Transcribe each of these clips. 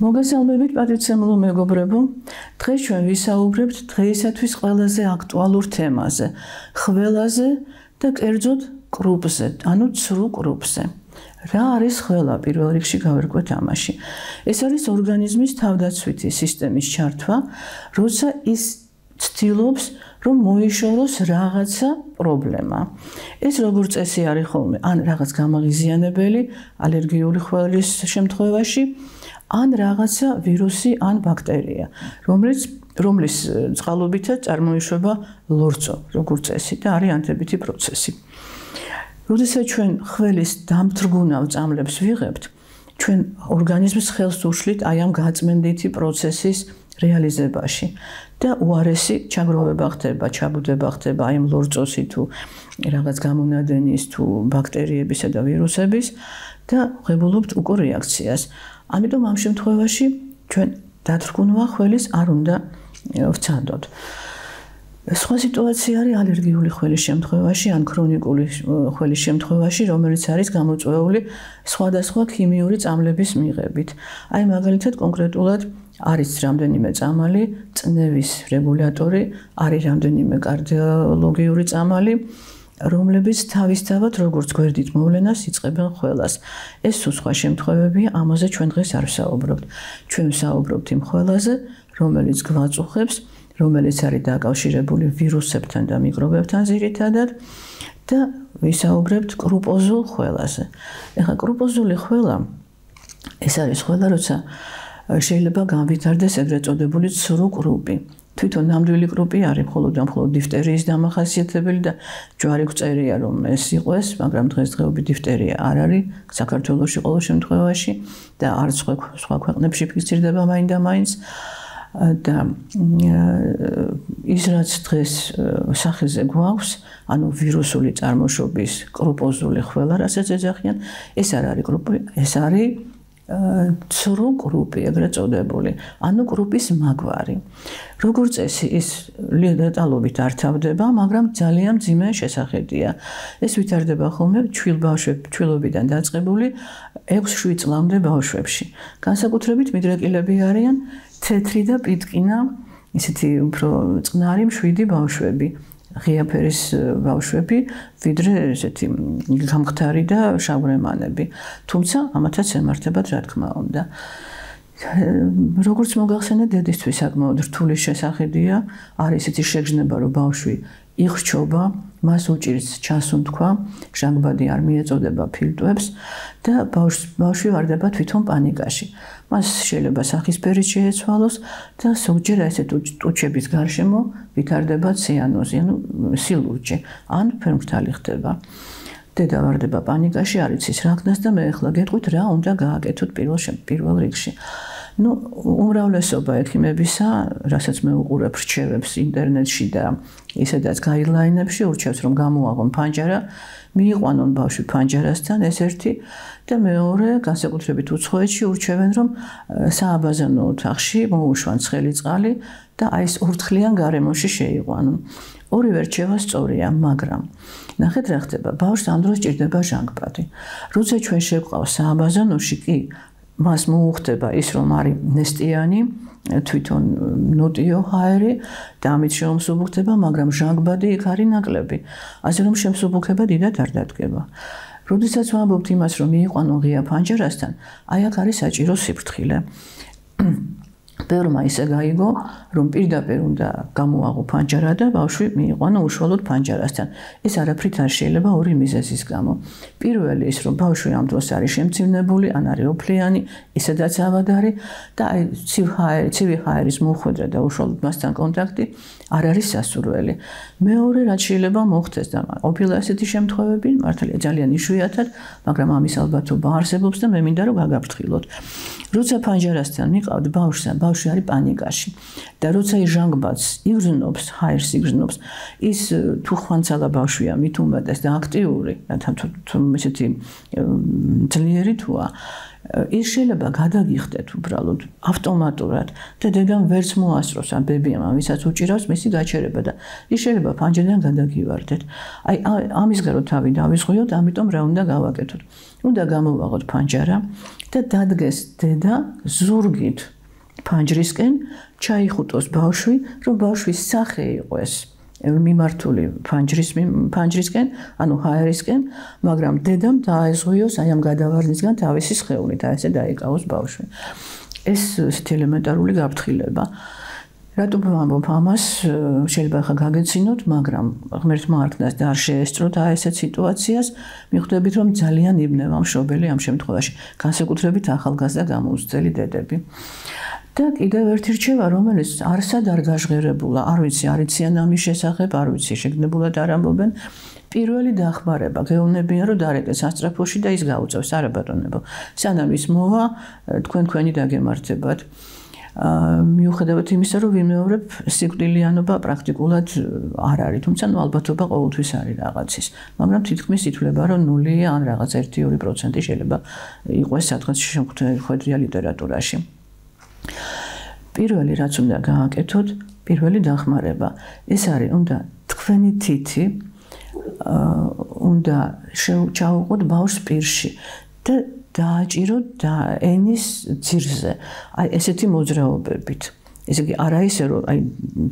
მოგესალმებით პატრიცემულო მეგობრებო. დღეს ჩვენ ვისაუბრებთ დღეისათვის ყველაზე აქტუალურ თემაზე, ხველაზე და კერძოდ კრუპზე, ანუ ცრუ კრუპზე. რა არის ხველა პირველ რიგში გავერკვეთ ამაში. ეს არის ორგანიზმის თავდაცვითი სისტემის ჩართვა, როცა ის ცდილობს რომ მოიშოროს რაღაცა პრობლემა. ეს როგორ წესი არის ხოლმე? ან რაღაც გამაღიზიანებელი, ალერგიული ხველის შემთხვევაში, ან რაღაცა ვირუსი ან ბაქტერია, რომელიც რომლის წყალობითაც წარმოიშვება ლორწო, როგორც წესი და არის ანთებითი პროცესი. როდესაც ჩვენ ხველის დამთრგუნავ წამლებს ვიღებთ, ჩვენ ორგანიზმის ხელს უშლით აი ამ გაწმენდითი პროცესის რეალიზებაში და უარესი ჩაგროვება ხდება, ჩაბუდება ხდება აი ამ ლორწოსი თუ რაღაც გამონადენის თუ ბაქტერიებისა და ვირუსების და ღებულობთ უკო რეაქციას. ამიტომ ამ შემთხვევაში ჩვენ დათრგუნვა ხველის არ უნდა ვცადოთ. სხვა სიტუაცია არის ალერგიული ხველის შემთხვევაში ან ქრონიკული ხველის შემთხვევაში, რომელიც არის გამოწვეული სხვადასხვა ქიმიური წამლების მიღებით. აი მაგალითად კონკრეტულად არის რამდენიმე წამალი, წნევის რეგულატორი, არის რამდენიმე კარდიოლოგიური წამალი, რომლებიც თავისთავად როგორც გვერდით მოვლენას იწყებენ ყველას. ეს სხვა შემთხვევებია, ამაზე ჩვენ დღეს არ ვსაუბრობთ. ჩვენ ვსაუბრობთ იმ ყველაზე, რომელიც გვაწუხებს, რომელიც არის დაკავშირებული ვირუსებთან და მიკრობებთან ზირითადად და ვისაუბრებთ კრუპოზულ ყველაზე. ეხლა კრუპოზული ყველა ეს არის ყველა, როცა შეიძლება განვითარდეს ეგრეთ წოდებული ცრუ კრუპი. თვითონ ნამდვილი კრუპი არის მხოლოდ და მხოლოდ დიფტერიის დამახასიათებელი და ჯვარი გწერია რომ ეს იყოს, მაგრამ დღესდღეობით დიფტერია არ არის საქართველოსში ყოველ შემთხვევაში და არც სხვა სხვა ქვეყნებში ფიქსირდება მაინდა მაინც. და ის რაც დღეს სახეზე გვაქვს, ანუ ვირუსული წარმოშობის კრუპოზული ხველა, რასაც ეძახიან, ეს არ არის კრუპი, ეს არის ცრუ კრუპი ეგრეთ წოდებული, ანუ კრუპის მაგვარი. როგორც წესი, ის ლიდეტალობით არ თავდება, მაგრამ ძალიან ძიმე შესახედია. ეს ვითარდება ხოლმე ჩვილ ბავშვებ, ჩვილობიდან დაწყებული 6-7 წლამდე ბავშვებში. განსაკუთრებით მიდრეკილები არიან თეთრი და პიტკინა, ისეთი უფრო წყნარი მშვიდი ბავშვები. ღია ფერის ბავშვები, ვიდრე ესეთი გამختარი და შავრემანები. თუმცა ამათაც ემართებათ რა თქმა უნდა. როგორც მოგახსენე დედისთვის საკმაოდ რთული შესახედია, არის ისეთი შეგრძნება, რომ ბავშვი იხრჩობა, მას უჭირს ჩასუნთქვა, ჟანგბადი არ მიეწოდება ფილტვებს და ბავშვი ვარდება თვითონ პანიკაში. მას შეიძლება სახისფერი შეეცვალოს და ზოგჯერ ესე ტუჩების გარშემო ვითარდება ციანოზი, ანუ სილურჯე, ან ფერმფრთალი ხდება. დედა ვარდება პანიკაში, არ იცის რა ხდეს და მე ახლა გეტყვით რა უნდა გააკეთოთ პირველ პირველ რიგში. Ну უმრავლესობა ექიმებისა, რასაც მე უყურებ რჩევებს ინტერნეტში და ისედაც გაიდლაინებში ურჩევს რომ გამოაღონ ფანჯარა, მიიყვანონ ბავშვი ფანჯარასთან ეს ერთი და მეორე განსაკუთრებით უცხოეთში ურჩევენ რომ სააბაზანო ოთახში მოუშვან ცხელი წყალი და აი ეს ორთხლიან გარემოში შეიყვანონ. ორივე რჩევა სწორია, მაგრამ ნახეთ რა ხდება, ბავშვს ამ დროს ჭირდება ჟანგბადი. როცა ჩვენ შეგვყავს სააბაზანოში კი მას მოუხდება ის რომ არის ნესტიანი თვითონ ნოტიო ჰაერი და ამით შემსუბუქდება, მაგრამ ჟანგბადი იქ არის ნაკლები. ასე რომ შემსუბუქება დიდად არ დადგება. როდესაც ვამბობთ იმას, რომ მიიყვანო ღია ფანჯერასთან, აი აქ არის საჭირო სიფრთხილე. პერმა ისე გაიგო, რომ პირდაპირ უნდა გამოაღო ფანჯარა და ბავშვი მიიყვანო უშუალოდ ფანჯარასთან. ეს არაფრით არ შეიძლება ორი მიზეზის გამო. პირველი ის, რომ ბავშვი ამ დროს არის შემცირნებული, ან არის ოფლიანი, ისედაც ავადარი და აი ცივჰაერი, ცივი ჰაერის მოხვედრა და უშუალოდ მასთან კონტაქტი არ არის სასურველი. მეორე რაც შეიძლება მოხდეს და ყოფილა ესეთი შემთხვევები, მართალია ძალიან იშვიათად, მაგრამ ამის ალბათობა არსებობს და მე მინდა რომ გაგაფრთხილოთ. როცა ფანჯარასთან მიყავთ ბავშვს, ბავშვი ბავშვი არის პანიკაში. და როცა ის ჟანგბადს იგრძნობს, ჰაერს იგრძნობს, ის თუ ხვანცალა ბავშვია, მით უმეტეს და აქტიური, რათა თუ ესეთი ძლიერი თუა, ის შეიძლება გადაგიხდეთ უბრალოდ ავტომატურად და დედამ ვერც მოასწროს ამ ბებიამ ვისაც უჭირავს მისი გაჩერება და ის შეიძლება ფანჯრიდან გადაგივარდეთ. აი ამის გარო თავი დავისხოთ, ამიტომ რა უნდა გავაკეთოთ? უნდა გამოვაღოთ ფანჯარა და დადგეს დედა ზურგით ფანჯრისკენ, ჩაიხუტოს ბავშვი, რომ ბავშვის სახე იყოს. მიმართული ფანჯრის ფანჯრისკენ, ანუ ჰაერისკენ, მაგრამ დედამ დააეზღიოს აი ამ გადავარდნისგან თავისი სხეული და ესე დაიკავოს ბავშვი. ეს ელემენტარული გაფრთხილება. რატომ ვამბობ ამას? შეიძლება ხა გაგეცინოთ, მაგრამ ღმერთმა არქნას და არ შეესწროთ აი ესეთ სიტუაციას, მიხვდებით რომ ძალიან იბნევა მშობელი ამ შემთხვევაში, განსაკუთრებით ახალგაზრდა გამოუცდელი დედები. და კიდევ ერთი რჩევა, რომელიც არსად არ გაჟღერებულა, არ ვიცი, არიციან ამის შესახებ, არ ვიცი, შეგნებულად არ ამბობენ. პირველი დახმარება, გეუბნებიან, რომ დარეკეს ასტრაფოში და ის გაუწევს არაბატონებო. სანამ ის მოვა, თქვენ თქვენი დაგემართებათ. მიუხედავად იმისა, რომ ვიმეორებ, სიკვდილიანობა პრაქტიკულად არ არის, თუმცა ნუ ალბათობა ყოველთვის არის რაღაცის. მაგრამ თითქმის ითვლება, რომ 0 ან რაღაც 1-2% შეიძლება იყოს სადღაც შეხვედრია ლიტერატურაში. პირველი რაც უნდა გააკეთოთ, პირველი დახმარება. ეს არის უნდა თქვენი თითი აა უნდა შეუჩაუყოთ ბავშვს პირში და დააჭიროთ და ენის ძირზე. აი ესეთი მოძრაობებით. ესე იგი არა ისე რომ აი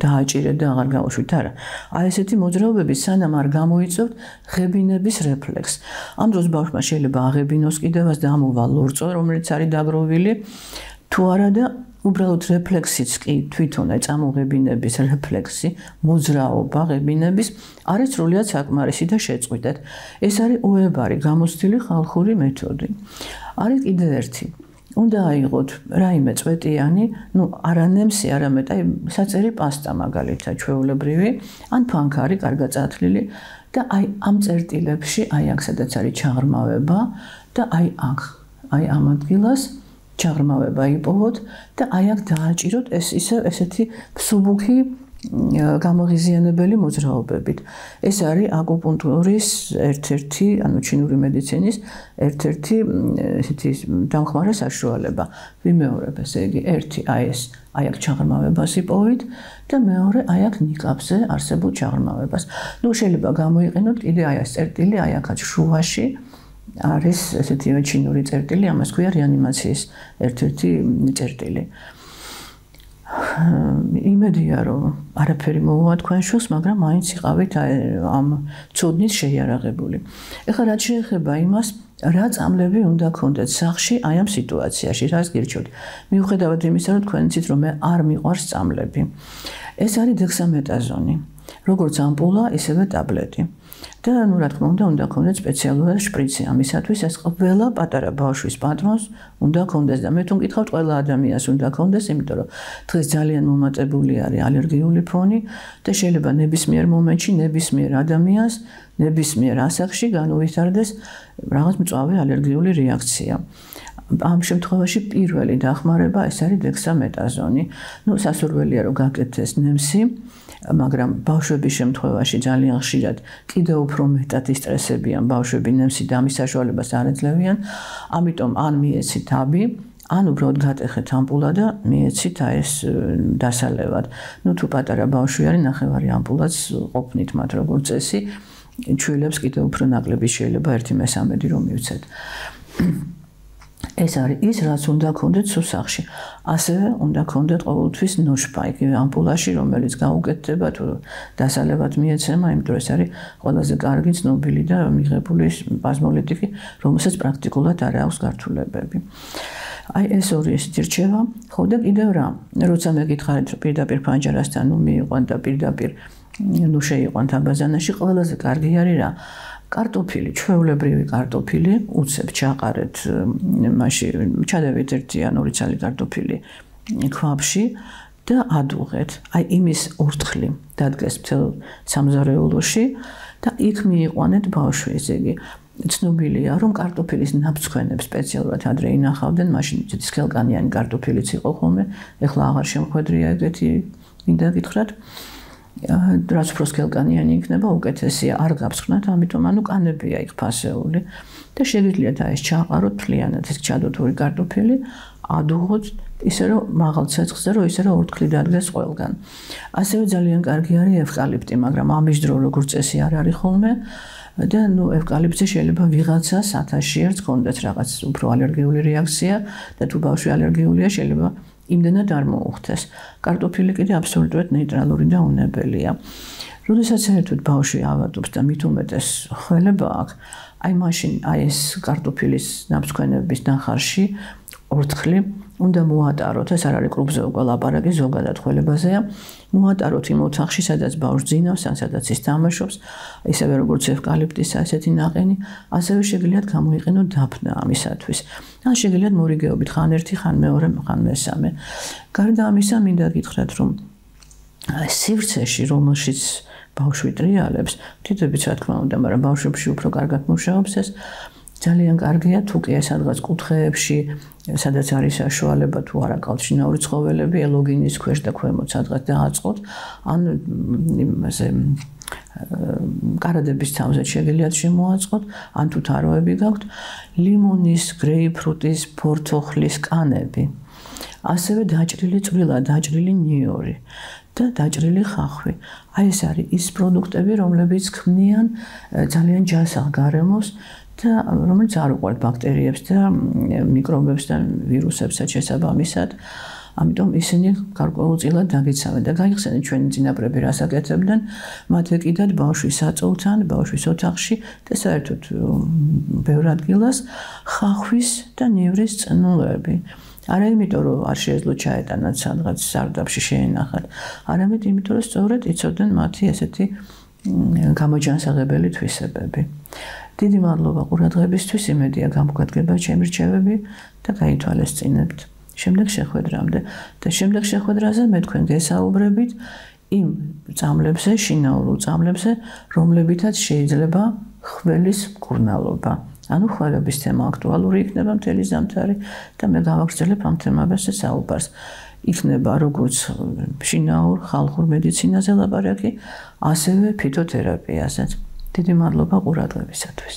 დააჭირეთ და აღარ გავუშვით არა. აი ესეთი მოძრაობები სანამ არ გამოიწევთ ღებინების რეფლექს. ამ დროს ბავშვმა შეიძლება აღებინოს კიდევაც და ამოვა ლორწო რომელიც არის დაგროვილი. თუ არა და უბრალოდ რეფლექსიც კი თვითონ ეწამოღებინების რეფლექსი, მოძრაობა ღებინების არის სრულიად საკმარისი და შეწყვიტეთ. ეს არის უებარი გამოცდილი ხალხური მეთოდი. არის კიდე ერთი. უნდა აიღოთ რაიმე წვეტიანი, ну, არანემსი, არამედ აი საწერი პასტა მაგალითად ჩვეულებრივი, ან ფანქარი, კარგად წათლილი და აი ამ წერტილებში, აი აქ სადაც არის ჩაღრმავება და აი აქ, აი ამ ადგილას ჩაღრმავება იპოვოთ და აი აქ დააჭიროთ ეს ისე ესეთი ფსუბუქი გამოღიზიანებელი მოძრაობებით. ეს არის აკუპუნქტურის ერთ-ერთი, ანუ ჩინური მედიცინის ერთ-ერთი ესეთი დამხმარე საშუალება. ვიმეორებ, ესე იგი, ერთი აი ეს აი აქ ჩაღრმავებას იპოვით და მეორე აი აქ ნიკაპზე არსებულ ჩაღრმავებას. ნუ შეიძლება გამოიყენოთ კიდე აი ეს წერტილი აი აქაც შუაში. არის ესეთი ჩინური წერტილი, ამას ქვია რეანიმაციის ერთ-ერთი წერტილი. იმედია რომ არაფერი მოუვა თქვენ შულს, მაგრამ მაინც იყავით ამ ცოდნის შეიარაღებული. ეხლა რაც შეეხება იმას, რა წამლები უნდა გქონდეთ სახში აი ამ სიტუაციაში, რას გირჩევთ? მიუხედავად იმისა, რომ თქვენ იცით რომ მე არ მიყვარს წამლები. ეს არის დექსამეტაზონი. როგორც ამპულა, ისევე ტაბლეტი. და ну რა თქმა უნდა უნდა ქონდეს სპეციალური შპრიცი ამისათვის ეს ყველა პატარა ბავშვის პატრონს უნდა ქონდეს და მე თუ მკითხავთ ყველა ადამიანს უნდა ქონდეს იმიტომ რომ დღეს ძალიან მომატებული არის ალერგიული ფონი და შეიძლება ნებისმიერ მომენტში ნებისმიერ ადამიანს ნებისმიერ ასახში განუვითარდეს რაღაც მწვავე ალერგიული რეაქცია ამ შემთხვევაში პირველი დახმარება ეს არის დექსამეტაზონი. ნუ სასურველია რომ გაკეთდეს ნემსი, მაგრამ ბავშვების შემთხვევაში ძალიან ხშირად კიდევ უფრო მეტად ისტრესებიან ბავშვები ნემსი და ამის საშუალებას არ ეძლევიან. ამიტომ ან მიეცით აბი, ან უბრალოდ გატეხეთ ამპულა და მიეცით აი ეს დასალევად. ნუ თუ პატარა ბავშვი არის, ნახევარი ამპულაც ყოფნით მათ როგორც წესი, ჩვილებს კიდევ უფრო ნაკლები შეიძლება 1/13 რომ მივცეთ. ეს არის ის, რაც უნდა გქონდეთ სუსახში. ასევე უნდა გქონდეთ ყოველთვის ნოშპა, იგივე ამპულაში, რომელიც გაუკეთდება თუ დასალევად მიეცემა, იმიტომ ეს არის ყველაზე კარგი ცნობილი და მიღებული პაზმოლიტიკი, რომელსაც პრაქტიკულად არ აქვს გართულებები. აი ეს ორი ისეთი რჩევა, ხო და კიდევ რა, როცა მეკითხარით პირდაპირ ფანჯარასთან, ნუ მიიყვან და პირდაპირ ნუ შეიყვან თაბაზანაში, ყველაზე კარგი არის რა კარტოფილი, ჩვეულებრივი კარტოფილი, უცებ ჩაყარეთ, მასში ჩადევით ერთი ან ორი ცალი კარტოფილი ქვაბში და ადუღეთ. აი იმის ორთხლი დადგეს მთელ სამზარეულოში და იქ მიიყვანეთ ბავშვი, ესე იგი ცნობილია, რომ კარტოფილის ნაფცხვენებს სპეციალურად ადრე ინახავდნენ, მაშინ ცისკელკანიანი კარტოფილიც იყო ხოლმე, ეხლა აღარ შემხვედრია ეგეთი, მინდა გითხრათ. რაც ფროსკელკანიანი იქნება, უკეთესია, არ გაფსხნათ, ამიტომ ანუ კანებია იქ ფასეული და შეგიძლიათ აი ეს ჩაყაროთ ფლიანად, ეს ჩადოთ ორი კარტოფილი, ადუღოთ ისე რომ მაღალ ცეცხლზე რომ ისე რომ ორთქლი დადგეს ყველგან. ასევე ძალიან კარგი არის ევკალიპტი, მაგრამ ამის დრო როგორ წესი არ არის ხოლმე. და ნუ ევკალიპტზე შეიძლება ვიღაცა საათში ერთ კონდეს რაღაც უფრო ალერგიული რეაქცია და თუ ბავშვი ალერგიულია შეიძლება იმდენად არ მოუხდეს. კარტოფილი კიდე აბსოლუტურად ნეიტრალური და უნებელია. როდესაც ერთად ბავშვი ავადობს და მით უმეტეს ხველება აქვს, აი მაშინ აი ეს კარტოფილის ნაფსქვენების ნახარში ორთქლი უნდა მოატაროთ, ეს არ არის კლუბზე უკვე ლაპარაკი ზოგადად ხველებაზეა. მოატაროთ იმ ოთახში, სადაც ბავშვი ძინავს, ან სადაც ის თამაშობს, ისევე როგორც ევკალიპტის ასეთი ნაყენი, ასევე შეგიძლიათ გამოიყენოთ დაფნა ამისათვის. ან შეგიძლიათ მორიგეობით ხან ერთი, ხან მეორე, ხან მესამე. გარდა ამისა, მინდა გითხრათ, რომ სივრცეში, რომელშიც ბავშვი ტრიალებს, თვითებიც რა თქმა უნდა, მაგრამ ბავშვებში უფრო კარგად მუშაობს ეს ძალიან კარგია თუ კი სადღაც კუთხეებში სადაც არის საშუალება თუ არა კალჩინაური ცხოველები ელოგინის ქვეშ და ქვემოთ სადღაც დააწყოთ ან იმაზე კარადების თავზე შეგიძლიათ შემოაწყოთ ან თუ თაროები გაქვთ ლიმონის, გრეიპფრუტის, ფორთოხლის კანები ასევე დაჭრილი წვრილა, დაჭრილი ნიორი და დაჭრილი ხახვი. აი ეს არის ის პროდუქტები, რომლებიც ქმნიან ძალიან ჯანსაღ გარემოს და რომელიც არ უყვართ ბაქტერიებს და მიკრობებს და ვირუსებსაც შესაბამისად. ამიტომ ისინი გარკვეულწილად დაგიცავენ და გაიხსენენ ჩვენი ძინაპრები რასაკეთებდნენ მათ ეკიდათ ბავშვის საწოლთან, ბავშვის ოთახში და საერთოდ ბევრ ადგილას ხახვის და ნევრის წნულები. არა იმიტომ რომ არ შეეძლო ჩაეტანათ სადღაც სარდაფში შეენახათ, არამედ იმიტომ რომ სწორედ იცოდნენ მათი ესეთი გამოჯანსაღებელი თვისებები. დიდი მადლობა ყურადღებისთვის, იმედია გამოგადგება ჩემი რჩევები და გაითვალისწინებთ. შემდეგ შეხვედრამდე და შემდეგ შეხვედრაზე მე თქვენ გესაუბრებით იმ წამლებზე, შინაურ წამლებზე, რომლებითაც შეიძლება ხველის მკურნალობა. ანუ ხველების თემა აქტუალური იქნება მთელი ზამთარი და მე გავაგრძელებ ამ თემაზე საუბარს. იქნება როგორც შინაურ ხალხურ მედიცინაზე ლაპარაკი, ასევე ფიტოთერაპიაზეც. დიდი მადლობა ყურადღებისათვის.